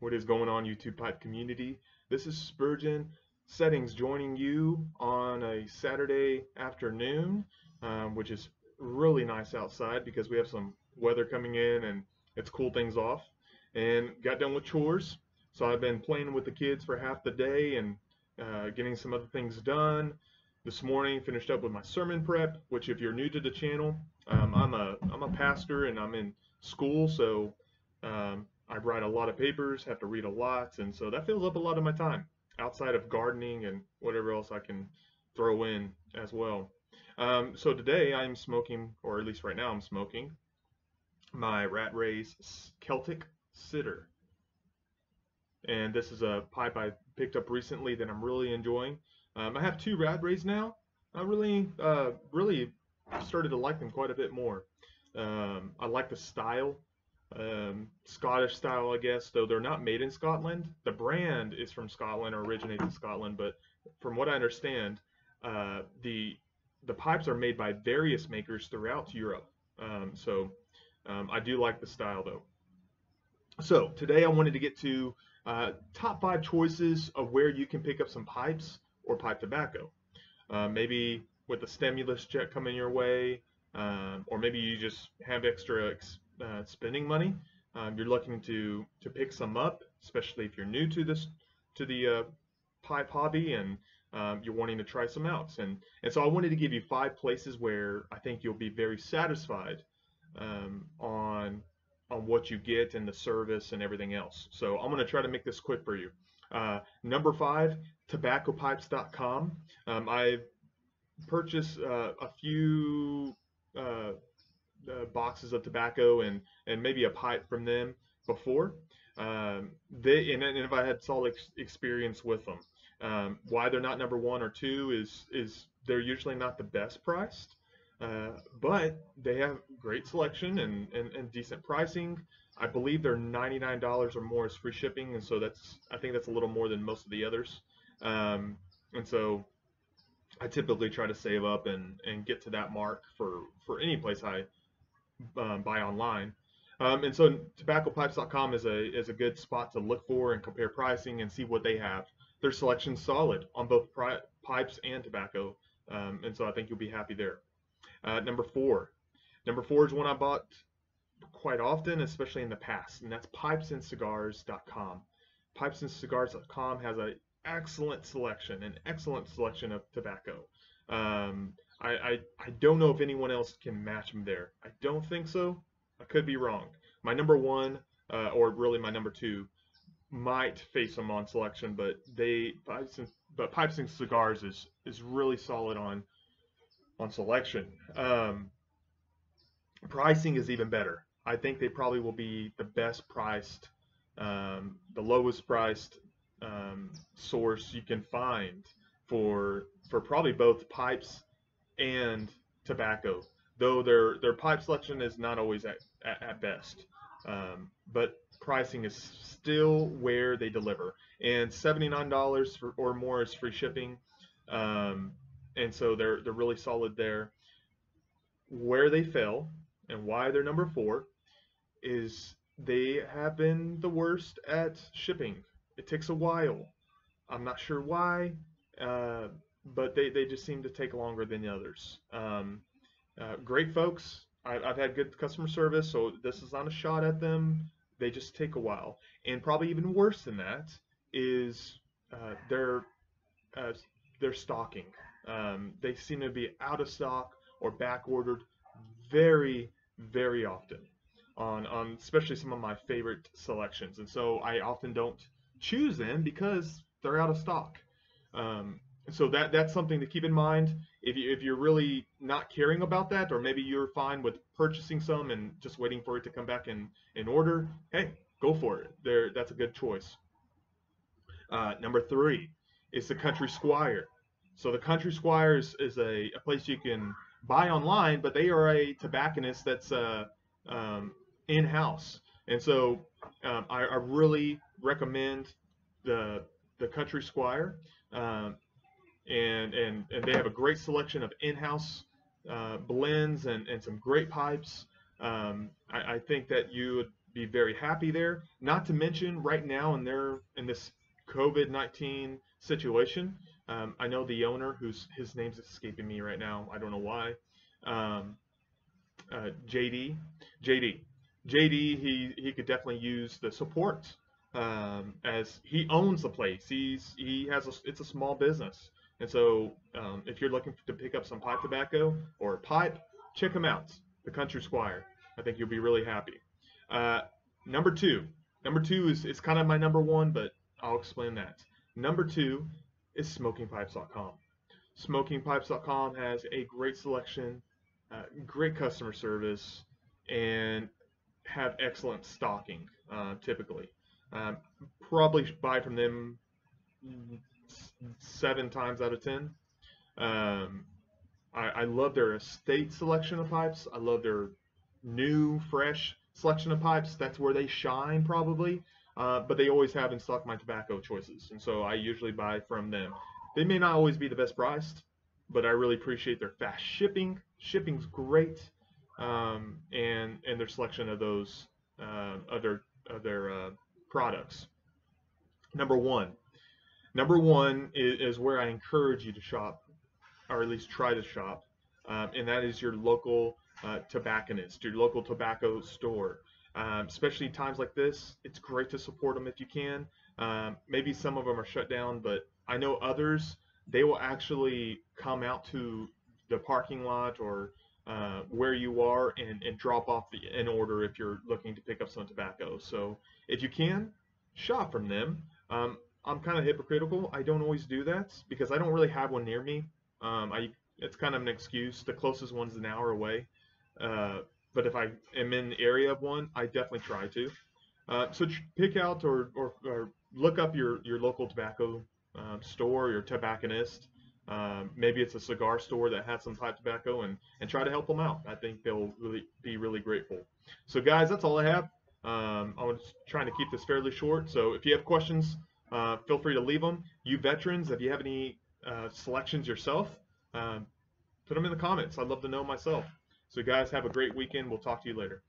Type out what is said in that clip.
What is going on, YouTube Pipe community? This is Spurgeon Settings joining you on a Saturday afternoon, um, which is really nice outside because we have some weather coming in and it's cooled things off. And got done with chores, so I've been playing with the kids for half the day and uh, getting some other things done. This morning, finished up with my sermon prep, which if you're new to the channel, um, I'm a I'm a pastor and I'm in school, so um, I write a lot of papers, have to read a lot, and so that fills up a lot of my time outside of gardening and whatever else I can throw in as well. Um, so today I'm smoking, or at least right now I'm smoking, my Rattray's Celtic Sitter. And this is a pipe I picked up recently that I'm really enjoying. Um, I have two Rattray's now. I really, uh, really started to like them quite a bit more. Um, I like the style um, Scottish style, I guess, though they're not made in Scotland. The brand is from Scotland or originates in Scotland, but from what I understand, uh, the the pipes are made by various makers throughout Europe. Um, so um, I do like the style though. So today I wanted to get to uh, top five choices of where you can pick up some pipes or pipe tobacco. Uh, maybe with a stimulus check coming your way, um, or maybe you just have extra uh, spending money. Um, you're looking to to pick some up, especially if you're new to this to the uh, pipe hobby and um, you're wanting to try some out. And and so I wanted to give you five places where I think you'll be very satisfied um, on on what you get and the service and everything else. So I'm going to try to make this quick for you. Uh, number five, tobaccopipes.com. Um, I've purchased uh, a few uh, uh, boxes of tobacco and and maybe a pipe from them before. Um, they and, and if I had solid ex experience with them, um, why they're not number one or two is is they're usually not the best priced, uh, but they have great selection and, and, and decent pricing. I believe they're $99 or more is free shipping, and so that's I think that's a little more than most of the others. Um, and so I typically try to save up and, and get to that mark for, for any place I um, buy online. Um, and so tobaccopipes.com is a is a good spot to look for and compare pricing and see what they have. Their selection's solid on both pipes and tobacco, um, and so I think you'll be happy there. Uh, number four, number four is one I bought quite often, especially in the past, and that's pipesandcigars.com. Pipesandcigars.com has an excellent selection, an excellent selection of tobacco. Um, I, I, I don't know if anyone else can match him there. I don't think so. I could be wrong. My number one, uh, or really my number two, might face him on selection, but they pipes and, but pipes and cigars is is really solid on on selection. Um, pricing is even better. I think they probably will be the best priced, um, the lowest priced um, source you can find for for probably both pipes and tobacco, though their their pipe selection is not always at, at, at best. Um, but pricing is still where they deliver, and $79 for, or more is free shipping, um, and so they're they're really solid there. Where they fail and why they're number four is they have been the worst at shipping. It takes a while. I'm not sure why. Uh, but they, they just seem to take longer than the others. Um, uh, great folks. I, have had good customer service, so this is not a shot at them. They just take a while. And probably even worse than that is uh, their uh, their stocking. Um, they seem to be out of stock or back ordered very very often on on especially some of my favorite selections. And so I often don't choose them because they're out of stock. Um, so that that's something to keep in mind if you if you're really not caring about that, or maybe you're fine with purchasing some and just waiting for it to come back in in order. Hey, go for it. There, that's a good choice. Uh, number three is the Country Squire. So the Country Squire is, is a, a place you can buy online, but they are a tobacconist that's uh, um, in house, and so um, I, I, really recommend the the Country Squire. Um, and and and they have a great selection of in-house uh, blends and and some great pipes. Um, I, I, think that you would be very happy there. Not to mention, right now in their in this COVID nineteen situation, um, I know the owner, who's his name's escaping me right now. I don't know why. Um, uh, JD, JD, JD. He he could definitely use the support um, as he owns the place. He's he has a, it's a small business, and so um, if you're looking to pick up some pipe tobacco or pipe, check him out, the Country Squire. I think you'll be really happy. Uh, number two, number two is is kind of my number one, but I'll explain that. Number two is SmokingPipes.com. SmokingPipes.com has a great selection, uh, great customer service, and have excellent stocking uh, typically. Um, probably buy from them seven times out of ten. Um, I, I, love their estate selection of pipes. I love their new, fresh selection of pipes. That's where they shine, probably. Uh, but they always have in stock my tobacco choices, and so I usually buy from them. They may not always be the best priced, but I really appreciate their fast shipping. Shipping's great, um, and and their selection of those uh, other of their uh, products. Number one, number one is, is, where I encourage you to shop, or at least try to shop, um, and that is your local uh, tobacconist, your local tobacco store. Um, especially times like this, it's great to support them if you can. Um, maybe some of them are shut down, but I know others, they will actually come out to the parking lot or uh, where you are and, and drop off the in order if you're looking to pick up some tobacco. So if you can, shop from them. Um, I'm kind of hypocritical. I don't always do that because I don't really have one near me. Um, I it's kind of an excuse. The closest one's an hour away. Uh, but if I am in the area of one, I definitely try to. Uh, so pick out or, or, or, look up your, your local tobacco uh, store, your tobacconist. Um, maybe it's a cigar store that has some pipe tobacco and, and try to help them out. I think they'll really be really grateful. So guys, that's all I have. Um, I was trying to keep this fairly short. So if you have questions, uh, feel free to leave them. You veterans, if you have any uh, selections yourself, um, put them in the comments. I'd love to know myself. So guys, have a great weekend. We'll talk to you later.